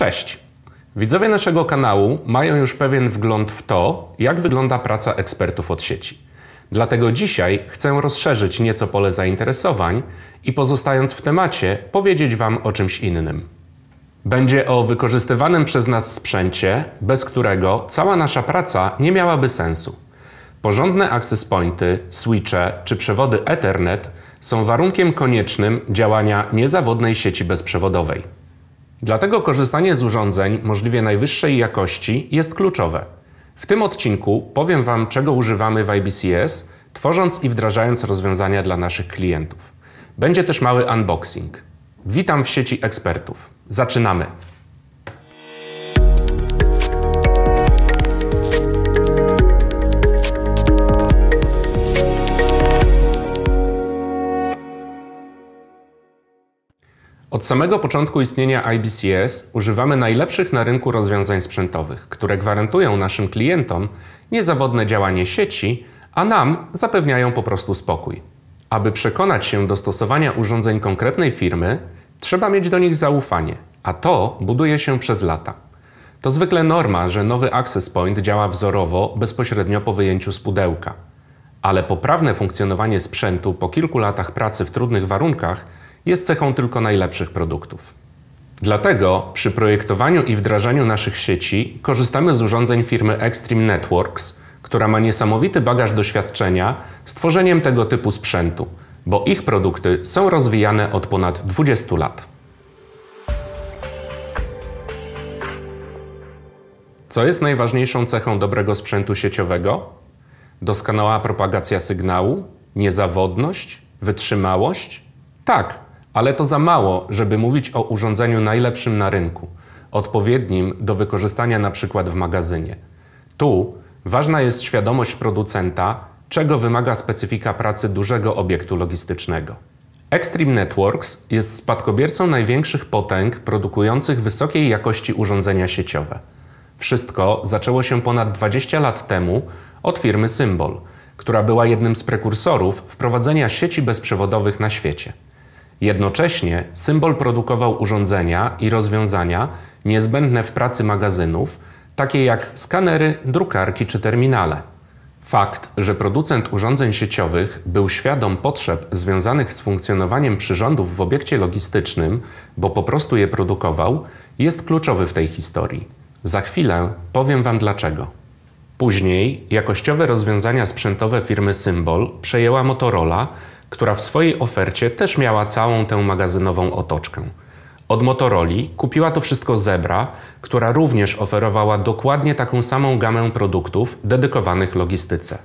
Cześć! Widzowie naszego kanału mają już pewien wgląd w to, jak wygląda praca ekspertów od sieci. Dlatego dzisiaj chcę rozszerzyć nieco pole zainteresowań i pozostając w temacie, powiedzieć Wam o czymś innym. Będzie o wykorzystywanym przez nas sprzęcie, bez którego cała nasza praca nie miałaby sensu. Porządne access pointy, switche czy przewody Ethernet są warunkiem koniecznym działania niezawodnej sieci bezprzewodowej. Dlatego korzystanie z urządzeń możliwie najwyższej jakości jest kluczowe. W tym odcinku powiem Wam, czego używamy w IBCS, tworząc i wdrażając rozwiązania dla naszych klientów. Będzie też mały unboxing. Witam w sieci ekspertów. Zaczynamy! Od samego początku istnienia IBCS używamy najlepszych na rynku rozwiązań sprzętowych, które gwarantują naszym klientom niezawodne działanie sieci, a nam zapewniają po prostu spokój. Aby przekonać się do stosowania urządzeń konkretnej firmy, trzeba mieć do nich zaufanie, a to buduje się przez lata. To zwykle norma, że nowy access point działa wzorowo bezpośrednio po wyjęciu z pudełka. Ale poprawne funkcjonowanie sprzętu po kilku latach pracy w trudnych warunkach jest cechą tylko najlepszych produktów. Dlatego przy projektowaniu i wdrażaniu naszych sieci korzystamy z urządzeń firmy Extreme Networks, która ma niesamowity bagaż doświadczenia z tworzeniem tego typu sprzętu, bo ich produkty są rozwijane od ponad 20 lat. Co jest najważniejszą cechą dobrego sprzętu sieciowego? Doskonała propagacja sygnału, niezawodność, wytrzymałość? Tak, ale to za mało, żeby mówić o urządzeniu najlepszym na rynku, odpowiednim do wykorzystania na przykład w magazynie. Tu ważna jest świadomość producenta, czego wymaga specyfika pracy dużego obiektu logistycznego. Extreme Networks jest spadkobiercą największych potęg produkujących wysokiej jakości urządzenia sieciowe. Wszystko zaczęło się ponad 20 lat temu od firmy Symbol, która była jednym z prekursorów wprowadzenia sieci bezprzewodowych na świecie. Jednocześnie symbol produkował urządzenia i rozwiązania niezbędne w pracy magazynów, takie jak skanery, drukarki czy terminale. Fakt, że producent urządzeń sieciowych był świadom potrzeb związanych z funkcjonowaniem przyrządów w obiekcie logistycznym, bo po prostu je produkował, jest kluczowy w tej historii. Za chwilę powiem Wam dlaczego. Później jakościowe rozwiązania sprzętowe firmy Symbol przejęła Motorola, która w swojej ofercie też miała całą tę magazynową otoczkę. Od Motorola kupiła to wszystko Zebra, która również oferowała dokładnie taką samą gamę produktów dedykowanych logistyce.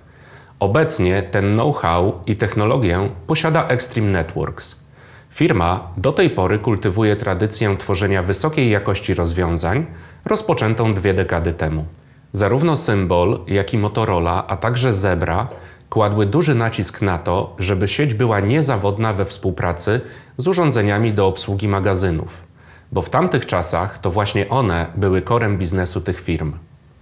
Obecnie ten know-how i technologię posiada Extreme Networks. Firma do tej pory kultywuje tradycję tworzenia wysokiej jakości rozwiązań, rozpoczętą dwie dekady temu. Zarówno Symbol, jak i Motorola, a także Zebra kładły duży nacisk na to, żeby sieć była niezawodna we współpracy z urządzeniami do obsługi magazynów, bo w tamtych czasach to właśnie one były korem biznesu tych firm.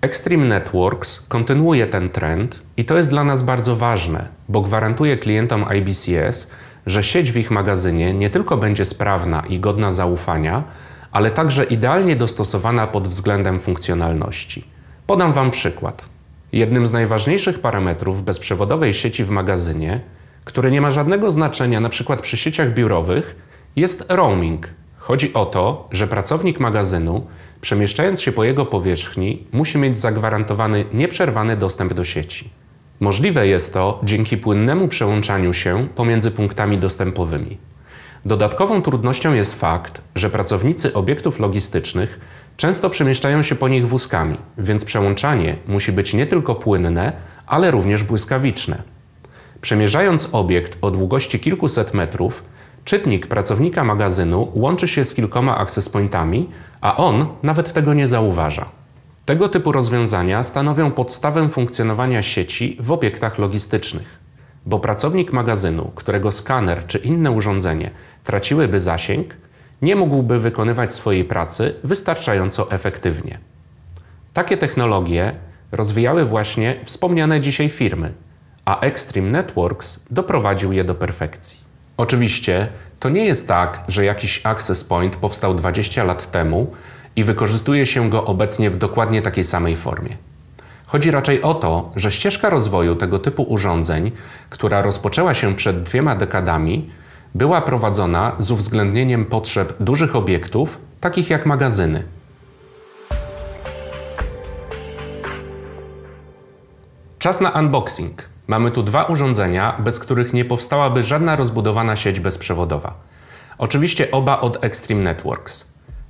Extreme Networks kontynuuje ten trend i to jest dla nas bardzo ważne, bo gwarantuje klientom IBCS, że sieć w ich magazynie nie tylko będzie sprawna i godna zaufania, ale także idealnie dostosowana pod względem funkcjonalności. Podam Wam przykład. Jednym z najważniejszych parametrów bezprzewodowej sieci w magazynie, który nie ma żadnego znaczenia np. przy sieciach biurowych, jest roaming. Chodzi o to, że pracownik magazynu, przemieszczając się po jego powierzchni, musi mieć zagwarantowany nieprzerwany dostęp do sieci. Możliwe jest to dzięki płynnemu przełączaniu się pomiędzy punktami dostępowymi. Dodatkową trudnością jest fakt, że pracownicy obiektów logistycznych Często przemieszczają się po nich wózkami, więc przełączanie musi być nie tylko płynne, ale również błyskawiczne. Przemierzając obiekt o długości kilkuset metrów, czytnik pracownika magazynu łączy się z kilkoma access pointami, a on nawet tego nie zauważa. Tego typu rozwiązania stanowią podstawę funkcjonowania sieci w obiektach logistycznych, bo pracownik magazynu, którego skaner czy inne urządzenie traciłyby zasięg, nie mógłby wykonywać swojej pracy wystarczająco efektywnie. Takie technologie rozwijały właśnie wspomniane dzisiaj firmy, a Extreme Networks doprowadził je do perfekcji. Oczywiście to nie jest tak, że jakiś access point powstał 20 lat temu i wykorzystuje się go obecnie w dokładnie takiej samej formie. Chodzi raczej o to, że ścieżka rozwoju tego typu urządzeń, która rozpoczęła się przed dwiema dekadami, była prowadzona z uwzględnieniem potrzeb dużych obiektów, takich jak magazyny. Czas na unboxing. Mamy tu dwa urządzenia, bez których nie powstałaby żadna rozbudowana sieć bezprzewodowa. Oczywiście oba od Extreme Networks.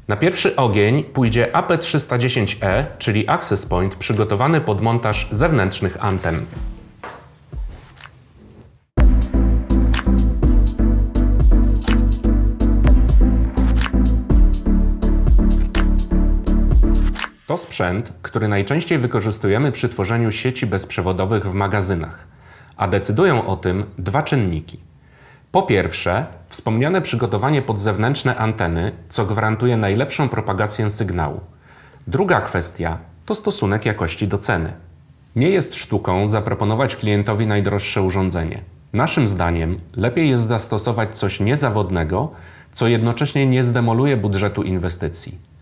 Na pierwszy ogień pójdzie AP310E, czyli Access Point przygotowany pod montaż zewnętrznych anten. To sprzęt, który najczęściej wykorzystujemy przy tworzeniu sieci bezprzewodowych w magazynach, a decydują o tym dwa czynniki. Po pierwsze, wspomniane przygotowanie pod zewnętrzne anteny, co gwarantuje najlepszą propagację sygnału. Druga kwestia to stosunek jakości do ceny. Nie jest sztuką zaproponować klientowi najdroższe urządzenie. Naszym zdaniem lepiej jest zastosować coś niezawodnego, co jednocześnie nie zdemoluje budżetu inwestycji.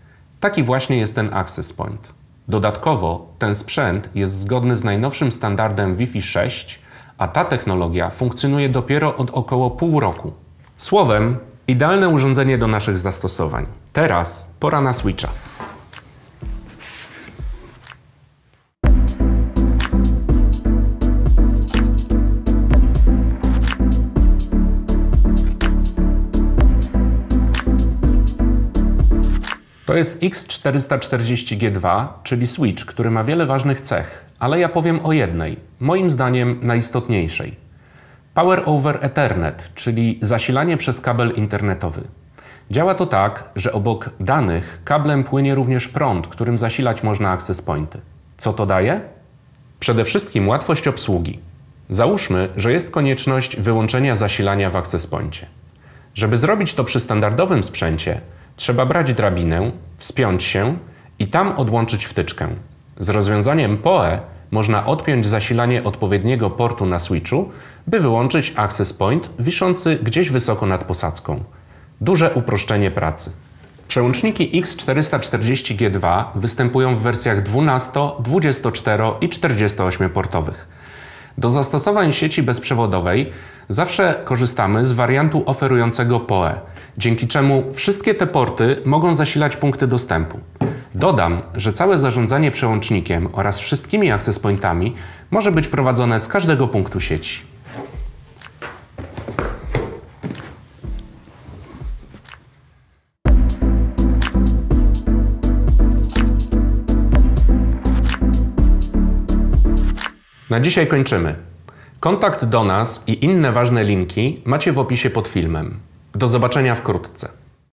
Taki właśnie jest ten Access Point. Dodatkowo ten sprzęt jest zgodny z najnowszym standardem Wi-Fi 6, a ta technologia funkcjonuje dopiero od około pół roku. Słowem, idealne urządzenie do naszych zastosowań. Teraz pora na Switcha. To jest X440G2, czyli switch, który ma wiele ważnych cech, ale ja powiem o jednej, moim zdaniem najistotniejszej. Power over Ethernet, czyli zasilanie przez kabel internetowy. Działa to tak, że obok danych kablem płynie również prąd, którym zasilać można access pointy. Co to daje? Przede wszystkim łatwość obsługi. Załóżmy, że jest konieczność wyłączenia zasilania w access poincie. Żeby zrobić to przy standardowym sprzęcie, trzeba brać drabinę, wspiąć się i tam odłączyć wtyczkę. Z rozwiązaniem PoE można odpiąć zasilanie odpowiedniego portu na switchu, by wyłączyć access point wiszący gdzieś wysoko nad posadzką. Duże uproszczenie pracy. Przełączniki X440G2 występują w wersjach 12, 24 i 48 portowych. Do zastosowań sieci bezprzewodowej zawsze korzystamy z wariantu oferującego PoE, dzięki czemu wszystkie te porty mogą zasilać punkty dostępu. Dodam, że całe zarządzanie przełącznikiem oraz wszystkimi access pointami może być prowadzone z każdego punktu sieci. Na dzisiaj kończymy. Kontakt do nas i inne ważne linki macie w opisie pod filmem. Do zobaczenia wkrótce.